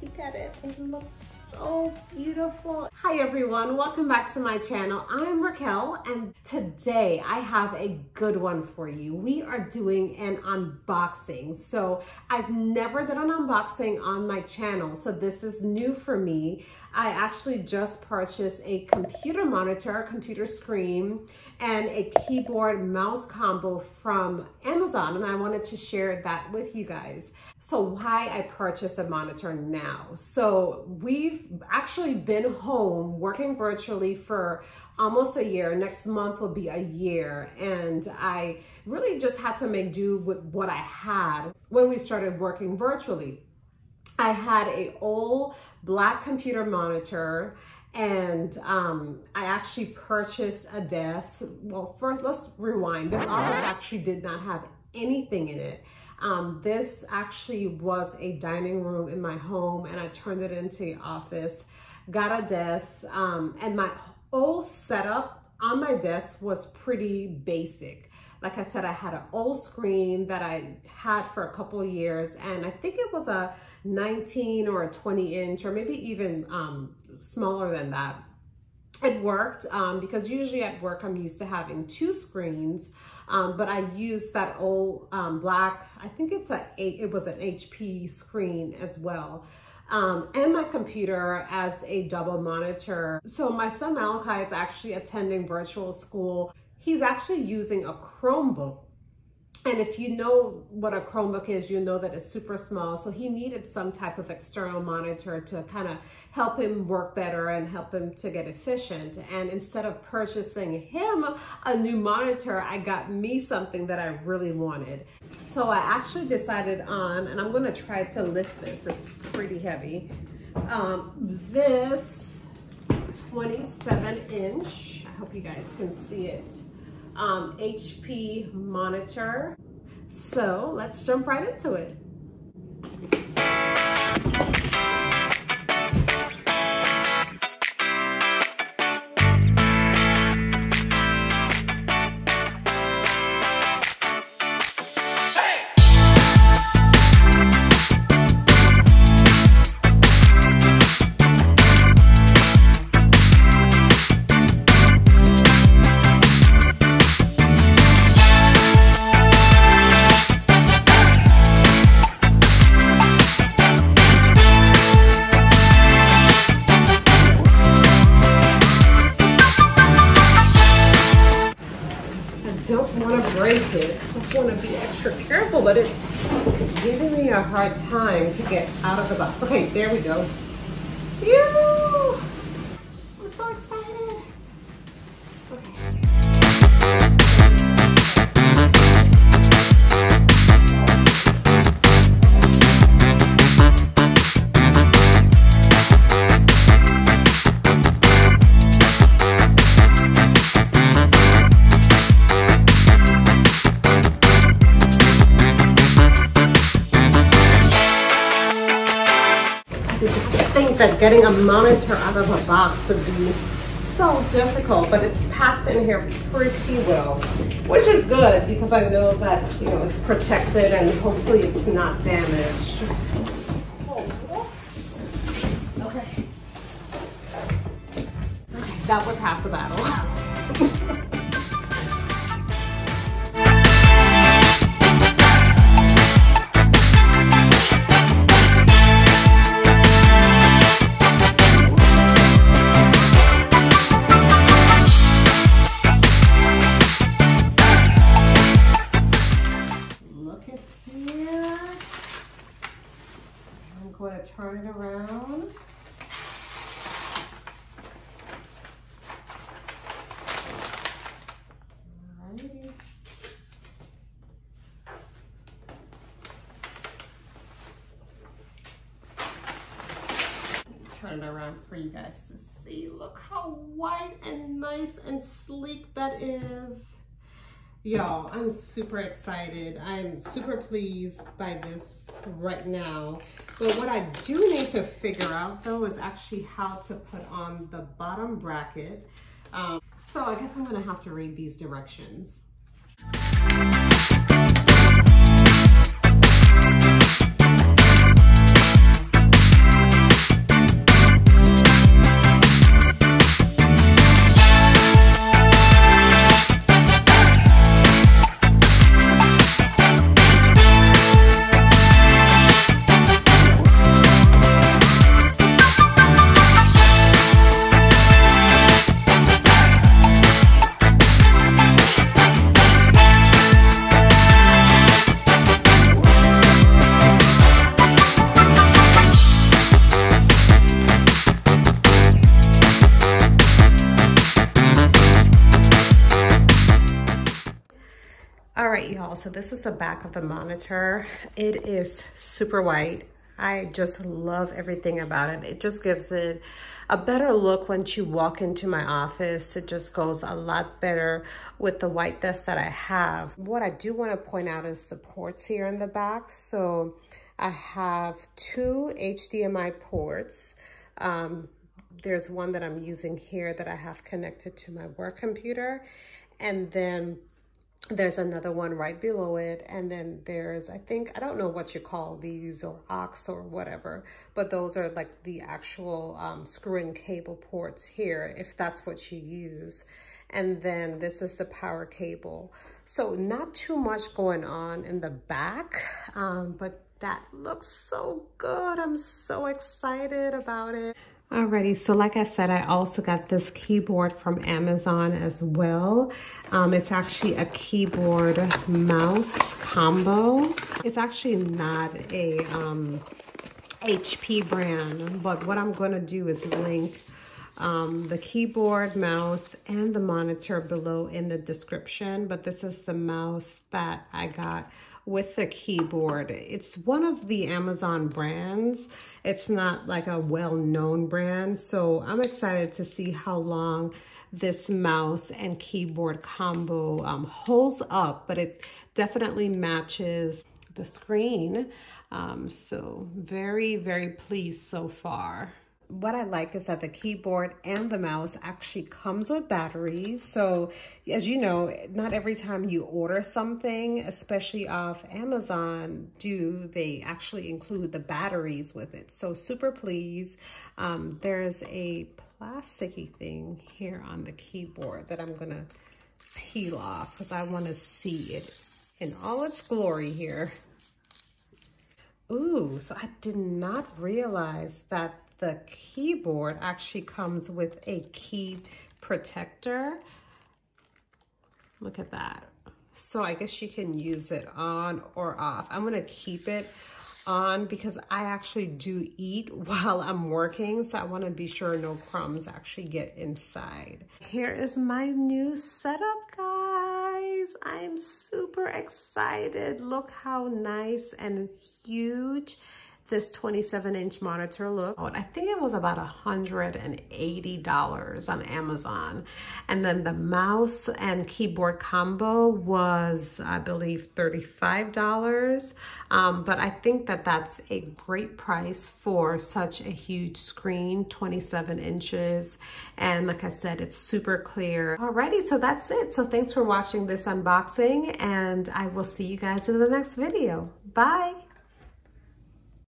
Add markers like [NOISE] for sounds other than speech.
peek at it. It looks so beautiful. Hi everyone, welcome back to my channel. I'm Raquel and today I have a good one for you. We are doing an unboxing. So I've never done an unboxing on my channel, so this is new for me. I actually just purchased a computer monitor, computer screen, and a keyboard mouse combo from Amazon, and I wanted to share that with you guys. So why I purchased a monitor now. So we've actually been home working virtually for almost a year. Next month will be a year. And I really just had to make do with what I had when we started working virtually. I had a old black computer monitor and um, I actually purchased a desk. Well, first let's rewind. This office actually did not have anything in it. Um, this actually was a dining room in my home and I turned it into an office, got a desk, um, and my old setup on my desk was pretty basic. Like I said, I had an old screen that I had for a couple years and I think it was a 19 or a 20 inch or maybe even um, smaller than that. It worked um, because usually at work I'm used to having two screens, um, but I used that old um, black, I think it's a, it was an HP screen as well. Um, and my computer as a double monitor. So my son Malachi is actually attending virtual school. He's actually using a Chromebook and if you know what a Chromebook is, you know that it's super small. So he needed some type of external monitor to kind of help him work better and help him to get efficient. And instead of purchasing him a new monitor, I got me something that I really wanted. So I actually decided on, and I'm gonna try to lift this, it's pretty heavy. Um, this 27 inch, I hope you guys can see it um, HP monitor. So let's jump right into it. But it's giving me a hard time to get out of the box. Okay, there we go. I'm so excited. That getting a monitor out of a box would be so difficult, but it's packed in here pretty well, which is good because I know that, you know, it's protected and hopefully it's not damaged. Okay. Okay, that was half the battle. [LAUGHS] around for you guys to see. Look how white and nice and sleek that is. Y'all, I'm super excited. I'm super pleased by this right now. But what I do need to figure out though is actually how to put on the bottom bracket. Um, so I guess I'm gonna have to read these directions. This is the back of the monitor. It is super white. I just love everything about it. It just gives it a better look once you walk into my office. It just goes a lot better with the white desk that I have. What I do want to point out is the ports here in the back. So I have two HDMI ports. Um, there's one that I'm using here that I have connected to my work computer. And then there's another one right below it and then there's i think i don't know what you call these or aux or whatever but those are like the actual um, screwing cable ports here if that's what you use. And then this is the power cable. So not too much going on in the back um, but that looks so good. I'm so excited about it Alrighty, so like I said, I also got this keyboard from Amazon as well. Um, it's actually a keyboard mouse combo. It's actually not a um, HP brand, but what I'm gonna do is link um, the keyboard, mouse, and the monitor below in the description, but this is the mouse that I got with the keyboard. It's one of the Amazon brands. It's not like a well-known brand, so I'm excited to see how long this mouse and keyboard combo um, holds up, but it definitely matches the screen. Um, so very, very pleased so far what I like is that the keyboard and the mouse actually comes with batteries. So as you know, not every time you order something, especially off Amazon, do they actually include the batteries with it. So super pleased. Um, there's a plasticky thing here on the keyboard that I'm gonna peel off because I wanna see it in all its glory here. Ooh, so I did not realize that the keyboard actually comes with a key protector. Look at that. So I guess you can use it on or off. I'm gonna keep it on because I actually do eat [LAUGHS] while I'm working. So I wanna be sure no crumbs actually get inside. Here is my new setup, guys. I'm super excited. Look how nice and huge this 27 inch monitor look. I think it was about $180 on Amazon. And then the mouse and keyboard combo was, I believe, $35. Um, but I think that that's a great price for such a huge screen, 27 inches. And like I said, it's super clear. Alrighty, so that's it. So thanks for watching this unboxing and I will see you guys in the next video. Bye.